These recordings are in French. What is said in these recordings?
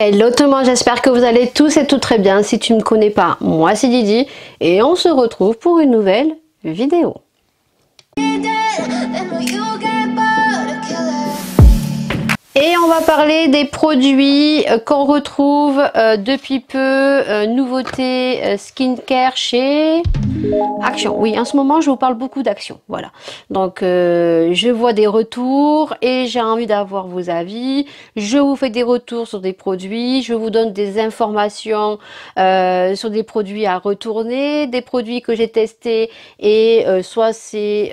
Hello tout le monde, j'espère que vous allez tous et tout très bien. Si tu ne me connais pas, moi c'est Didi et on se retrouve pour une nouvelle vidéo. Et on va parler des produits euh, qu'on retrouve euh, depuis peu, euh, nouveautés skincare chez Action. Oui, en ce moment, je vous parle beaucoup d'Action. Voilà. Donc, je vois des retours et j'ai envie d'avoir vos avis. Je vous fais des retours sur des produits. Je vous donne des informations sur des produits à retourner, des produits que j'ai testés et soit c'est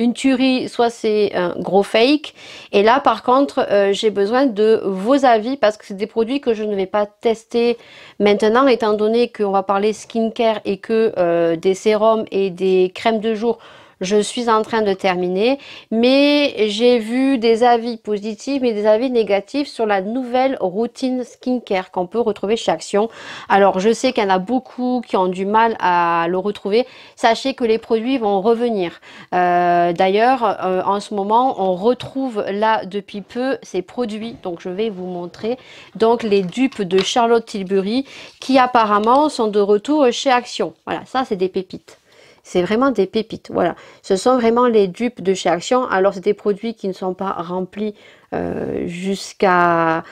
une tuerie, soit c'est un gros fake. Et là, par contre, euh, j'ai besoin de vos avis parce que c'est des produits que je ne vais pas tester maintenant, étant donné qu'on va parler skincare et que euh, des sérums et des crèmes de jour je suis en train de terminer, mais j'ai vu des avis positifs et des avis négatifs sur la nouvelle routine skincare qu'on peut retrouver chez Action. Alors je sais qu'il y en a beaucoup qui ont du mal à le retrouver. Sachez que les produits vont revenir. Euh, d'ailleurs, euh, en ce moment, on retrouve là depuis peu ces produits. Donc je vais vous montrer. Donc les dupes de Charlotte Tilbury qui apparemment sont de retour chez Action. Voilà, ça c'est des pépites. C'est vraiment des pépites. Voilà. Ce sont vraiment les dupes de chez Action. Alors, c'est des produits qui ne sont pas remplis euh, jusqu'à...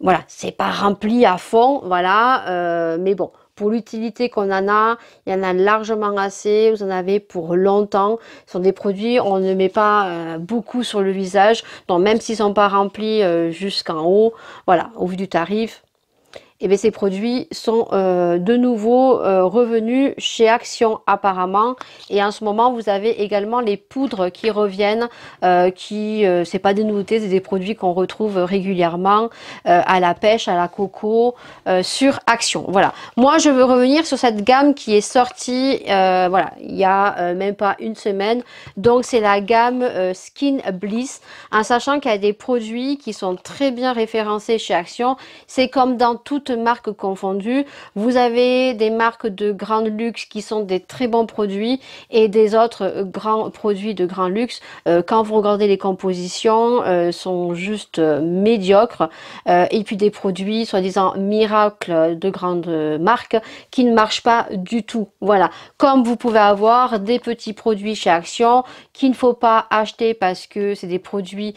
Voilà, c'est pas rempli à fond. Voilà. Euh, mais bon, pour l'utilité qu'on en a, il y en a largement assez, vous en avez pour longtemps. Ce sont des produits, on ne met pas euh, beaucoup sur le visage, donc même s'ils ne sont pas remplis jusqu'en haut, voilà, au vu du tarif, eh bien, ces produits sont euh, de nouveau euh, revenus chez Action apparemment. Et en ce moment, vous avez également les poudres qui reviennent, euh, qui, c'est pas des nouveautés, c'est des produits qu'on retrouve régulièrement à la pêche, à la coco, sur Action. Voilà. Moi, je veux revenir sur cette gamme qui est sortie, voilà, il y a même pas une semaine. Donc, c'est la gamme Skin Bliss, en sachant qu'il y a des produits qui sont très bien référencés chez Action. C'est comme dans toute marques confondues. Vous avez des marques de grand luxe qui sont des très bons produits et des autres euh, grands produits de grand luxe. Euh, quand vous regardez les compositions, euh, sont juste médiocres. et puis des produits soi-disant miracles de grandes marques qui ne marchent pas du tout. Voilà. Comme vous pouvez avoir des petits produits chez Action qu'il ne faut pas acheter parce que c'est des produits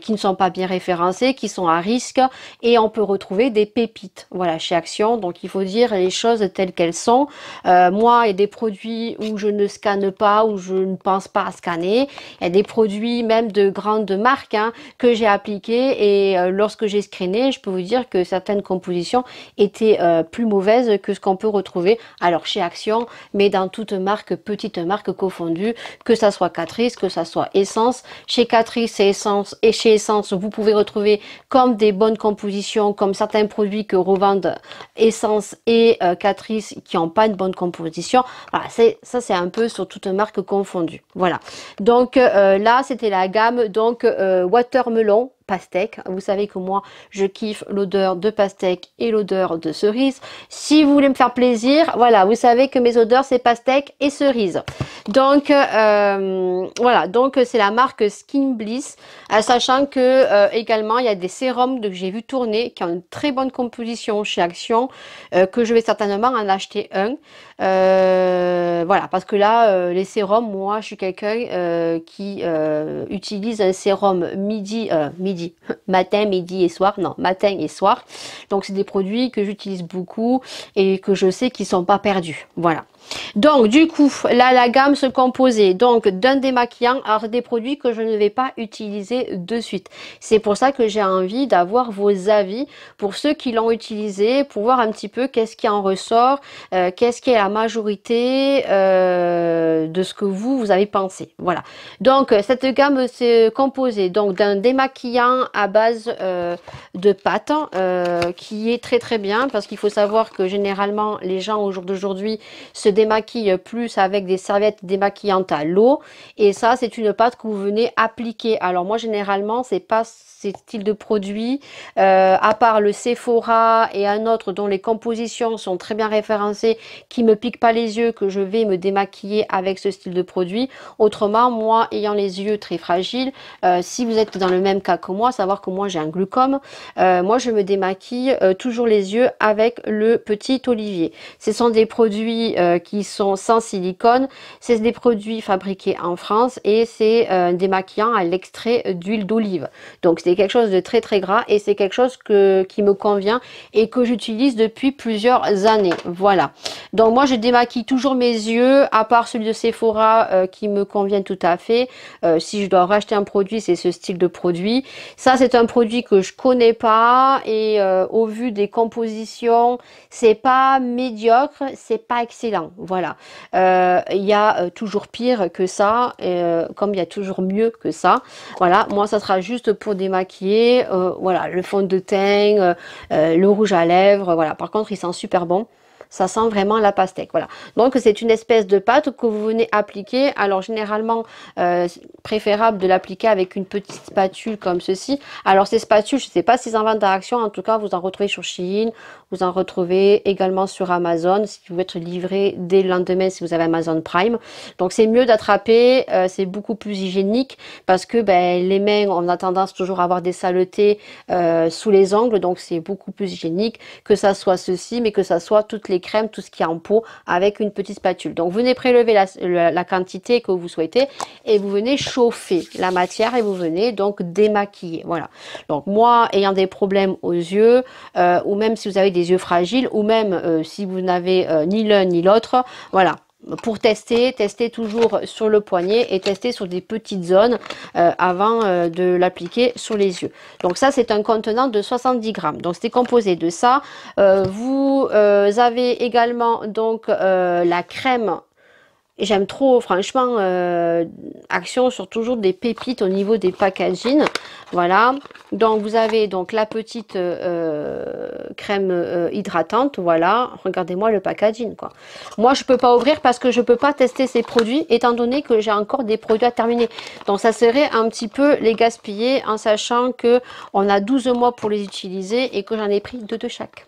qui ne sont pas bien référencés, qui sont à risque et on peut retrouver des pépites voilà, chez Action. Donc il faut dire les choses telles qu'elles sont. Euh, moi, il y a des produits où je ne scanne pas, où je ne pense pas à scanner. Il y a des produits même de grandes marques hein, que j'ai appliqués et euh, lorsque j'ai screené, je peux vous dire que certaines compositions étaient euh, plus mauvaises que ce qu'on peut retrouver alors chez Action, mais dans toute marque, petite marque confondue, que ça soit Catrice, que ça soit Essence. Chez Catrice et Essence et chez Essence, vous pouvez retrouver comme des bonnes compositions, comme certains produits que revendent Essence et euh, Catrice qui n'ont pas une bonne composition. Voilà, ça c'est un peu sur toute marque confondue. Voilà. Donc euh, là, c'était la gamme donc euh, Watermelon pastèque. Vous savez que moi, je kiffe l'odeur de pastèque et l'odeur de cerise. Si vous voulez me faire plaisir, voilà, vous savez que mes odeurs, c'est pastèque et cerise. Donc, euh, voilà, donc c'est la marque Skin Bliss, euh, sachant que euh, également, il y a des sérums que j'ai vu tourner, qui ont une très bonne composition chez Action, que je vais certainement en acheter un. voilà, parce que là, les sérums, moi, je suis quelqu'un qui utilise un sérum midi, midi matin, midi et soir. Non, matin et soir. Donc c'est des produits que j'utilise beaucoup et que je sais qu'ils sont pas perdus. Voilà. Donc du coup, là la gamme se composait donc d'un démaquillant, alors des produits que je ne vais pas utiliser de suite. C'est pour ça que j'ai envie d'avoir vos avis pour ceux qui l'ont utilisé, pour voir un petit peu qu'est-ce qui en ressort, euh, qu'est-ce qui est la majorité euh, de ce que vous, vous avez pensé. Voilà. Donc cette gamme se composait donc d'un démaquillant à base euh, de pâte qui est très très bien parce qu'il faut savoir que généralement les gens au jour d'aujourd'hui se démaquille plus avec des serviettes démaquillantes à l'eau. Et ça, c'est une pâte que vous venez appliquer. Alors moi, généralement, c'est pas ces styles de produits, euh, à part le Sephora et un autre dont les compositions sont très bien référencées, qui me piquent pas les yeux, que je vais me démaquiller avec ce style de produit. Autrement, moi, ayant les yeux très fragiles, euh, si vous êtes dans le même cas que moi, savoir que moi j'ai un glucome, euh, moi je me démaquille toujours les yeux avec le petit olivier. Ce sont des produits qui sont sans silicone, c'est des produits fabriqués en France et c'est des maquillants à l'extrait d'huile d'olive. Donc c'est quelque chose de très très gras et c'est quelque chose que, qui me convient et que j'utilise depuis plusieurs années. Voilà. Donc moi je démaquille toujours mes yeux, à part celui de Sephora euh, qui me convient tout à fait. Euh, si je dois racheter un produit, c'est ce style de produit. Ça c'est un produit que je connais pas et euh, au vu des compositions, c'est pas médiocre, c'est pas excellent. Voilà. Il y a toujours pire que ça, comme il y a toujours mieux que ça. Voilà. Moi ça sera juste pour démaquiller euh, voilà, le fond de teint, euh, euh, le rouge à lèvres, voilà. Par contre, il sent super bon ça sent vraiment la pastèque. Voilà. Donc c'est une espèce de pâte que vous venez appliquer. Alors généralement, euh, préférable de l'appliquer avec une petite spatule comme ceci. Alors ces spatules, je ne sais pas si en vente d'action, en tout cas vous en retrouvez sur Shein, vous en retrouvez également sur Amazon, si vous être livré dès le lendemain si vous avez Amazon Prime. Donc c'est mieux d'attraper, euh, c'est beaucoup plus hygiénique parce que ben, les mains, on a tendance toujours à avoir des saletés euh, sous les ongles, donc c'est beaucoup plus hygiénique que ça soit ceci, mais que ça soit toutes les crèmes, tout ce qui est en pot avec une petite spatule. Donc venez prélever la, quantité que vous souhaitez et vous venez chauffer la matière et vous venez donc démaquiller. Voilà. Donc moi ayant des problèmes aux yeux euh, ou même si vous avez des yeux fragiles ou même euh, si vous n'avez euh, ni l'un ni l'autre, voilà pour tester, tester toujours sur le poignet et tester sur des petites zones euh, avant euh, de l'appliquer sur les yeux. Donc ça c'est un contenant de 70 grammes. Donc c'est composé de ça. Euh, vous avez également donc la crème J'aime trop, franchement, euh, Action sur toujours des pépites au niveau des packaging. Voilà. Donc, vous avez donc la petite euh, crème euh, hydratante. Voilà. Regardez-moi le packaging, quoi. Moi, je peux pas ouvrir parce que je peux pas tester ces produits, étant donné que j'ai encore des produits à terminer. Donc, ça serait un petit peu les gaspiller en sachant que on a 12 mois pour les utiliser et que j'en ai pris deux de chaque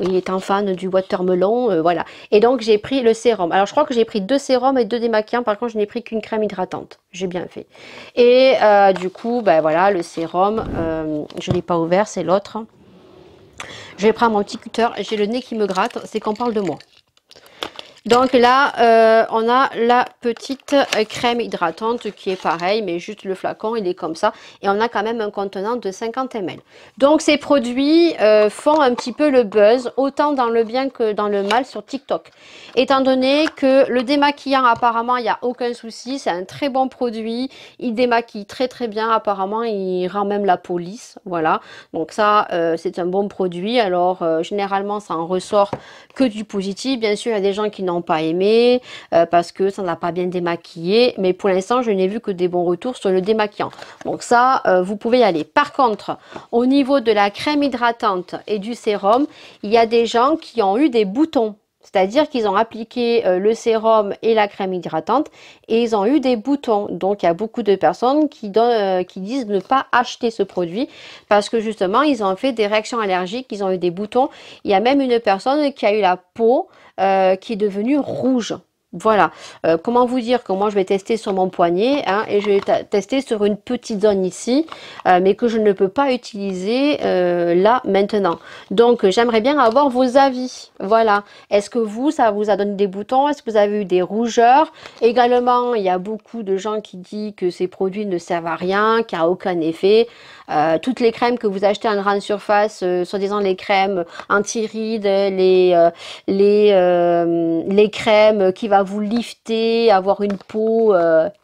il est un fan du watermelon, euh, voilà. Et donc j'ai pris le sérum. Alors je crois que j'ai pris deux sérums et deux démaquillants, par contre je n'ai pris qu'une crème hydratante. J'ai bien fait. Et euh, du coup, ben voilà, le sérum, euh, je ne l'ai pas ouvert, c'est l'autre. Je vais prendre mon petit cutter, j'ai le nez qui me gratte, c'est qu'on parle de moi. Donc là, euh, on a la petite euh, crème hydratante qui est pareil, mais juste le flacon, il est comme ça. Et on a quand même un contenant de 50 ml. Donc ces produits euh, font un petit peu le buzz, autant dans le bien que dans le mal sur TikTok. Étant donné que le démaquillant, apparemment, il n'y a aucun souci. C'est un très bon produit. Il démaquille très très bien. Apparemment, il rend même la police. Voilà. Donc ça, c'est un bon produit. Alors, généralement, ça en ressort que du positif. Bien sûr, il y a des gens qui n'ont pas aimé euh, parce que ça n'a pas bien démaquillé. Mais pour l'instant, je n'ai vu que des bons retours sur le démaquillant. Donc ça, euh, vous pouvez y aller. Par contre, au niveau de la crème hydratante et du sérum, il y a des gens qui ont eu des boutons. C'est-à-dire qu'ils ont appliqué euh, le sérum et la crème hydratante et ils ont eu des boutons. Donc il y a beaucoup de personnes qui, qui disent ne pas acheter ce produit parce que justement ils ont fait des réactions allergiques, ils ont eu des boutons. Il y a même une personne qui a eu la peau euh, qui est devenu rouge. Voilà, euh, comment vous dire que moi je vais tester sur mon poignet hein, et je vais tester sur une petite zone ici, euh, mais que je ne peux pas utiliser là maintenant. Donc j'aimerais bien avoir vos avis. Voilà, est-ce que vous, ça vous a donné des boutons? Est-ce que vous avez eu des rougeurs? Également, il y a beaucoup de gens qui disent que ces produits ne servent à rien, qu'il n'y a aucun effet. Euh, toutes les crèmes que vous achetez en grande surface, euh, soi-disant les crèmes anti-rides, les, euh, les, les crèmes qui va vous lifter, avoir une peau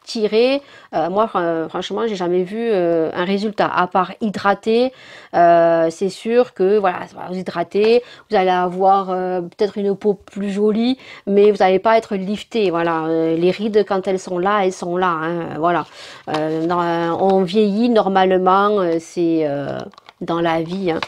tirée. moi, franchement, j'ai jamais vu un résultat. À part hydrater, c'est sûr que voilà, vous hydrater, vous allez avoir peut-être une peau plus jolie, mais vous n'allez pas être lifté. Voilà, les rides quand elles sont là, elles sont là. Hein, voilà, on vieillit normalement c'est euh, dans la vie. Hein.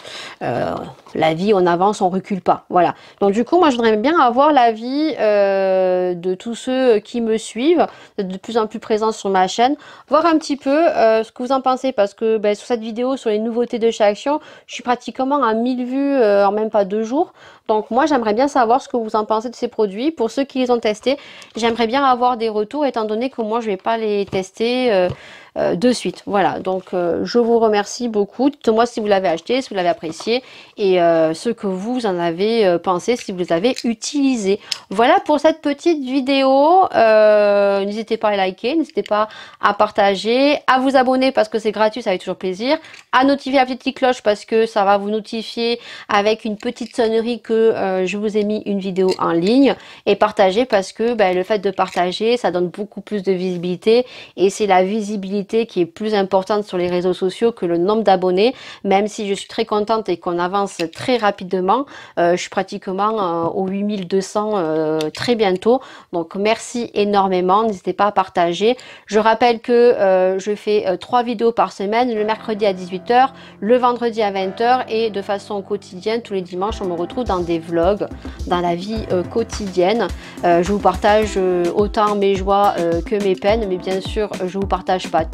Euh, la vie, on avance, on recule pas. Voilà. Donc du coup, moi, je voudrais bien avoir l'avis euh, de tous ceux qui me suivent, de plus en plus présents sur ma chaîne, voir un petit peu ce que vous en pensez, parce que ben, sur cette vidéo, sur les nouveautés de chez Action, je suis pratiquement à 1000 vues en même pas deux jours. Donc moi, j'aimerais bien savoir ce que vous en pensez de ces produits. Pour ceux qui les ont testés, j'aimerais bien avoir des retours, étant donné que moi, je vais pas les tester euh, de suite. Voilà, donc euh, je vous remercie beaucoup. Dites-moi si vous l'avez acheté, si vous l'avez apprécié et euh, ce que vous en avez pensé, si vous l'avez utilisé. Voilà pour cette petite vidéo. n'hésitez pas à liker, n'hésitez pas à partager, à vous abonner parce que c'est gratuit, ça fait toujours plaisir. À notifier la petite cloche parce que ça va vous notifier avec une petite sonnerie que je vous ai mis une vidéo en ligne. Et partager parce que ben, le fait de partager, ça donne beaucoup plus de visibilité et c'est la visibilité qui est plus importante sur les réseaux sociaux que le nombre d'abonnés, même si je suis très contente et qu'on avance très rapidement. Euh, je suis pratiquement euh, aux 8200 euh, très bientôt. Donc merci énormément, n'hésitez pas à partager. Je rappelle que je fais trois vidéos par semaine, le mercredi à 18h, le vendredi à 20h et de façon quotidienne, tous les dimanches, on me retrouve dans des vlogs, dans la vie quotidienne. je vous partage autant mes joies que mes peines, mais bien sûr, je vous partage pas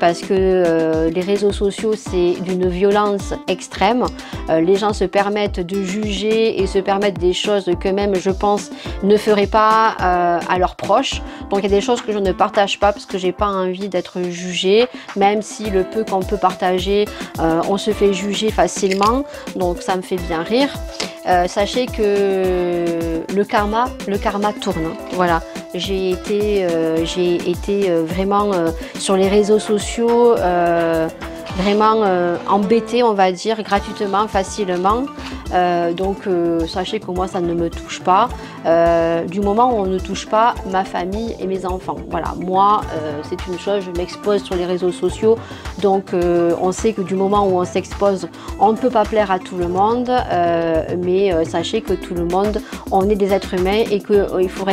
parce que euh, les réseaux sociaux c'est d'une violence extrême. Euh, les gens se permettent de juger et se permettent des choses que même je pense ne feraient pas euh, à leurs proches. Donc il y a des choses que je ne partage pas parce que j'ai pas envie d'être jugée, même si le peu qu'on peut partager, on se fait juger facilement. Donc ça me fait bien rire. sachez que le karma, le karma tourne. Voilà j'ai été, euh, été euh, vraiment euh, sur les réseaux sociaux vraiment embêtée, on va dire, gratuitement, facilement. Donc sachez que moi ça ne me touche pas. Du moment où on ne touche pas ma famille et mes enfants. Voilà, moi c'est une chose, je m'expose sur les réseaux sociaux. Donc on sait que du moment où on s'expose, on ne peut pas plaire à tout le monde. mais sachez que tout le monde, on est des êtres humains et qu'il faut,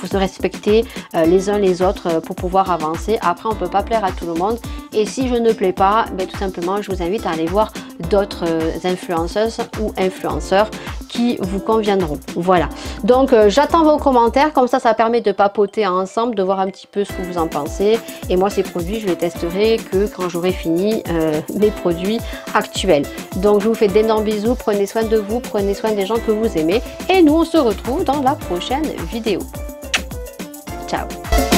faut, se respecter les uns les autres pour pouvoir avancer. Après on ne peut pas plaire à tout le monde. Et si je ne plais pas, ben, tout simplement je vous invite à aller voir d'autres influenceuses ou influenceurs qui vous conviendront. Voilà. Donc euh, j'attends vos commentaires, comme ça ça permet de papoter ensemble, de voir un petit peu ce que vous en pensez. Et moi ces produits, je les testerai que quand j'aurai fini euh, mes produits actuels. Donc je vous fais d'énormes bisous, prenez soin de vous, prenez soin des gens que vous aimez. Et nous on se retrouve dans la prochaine vidéo. Ciao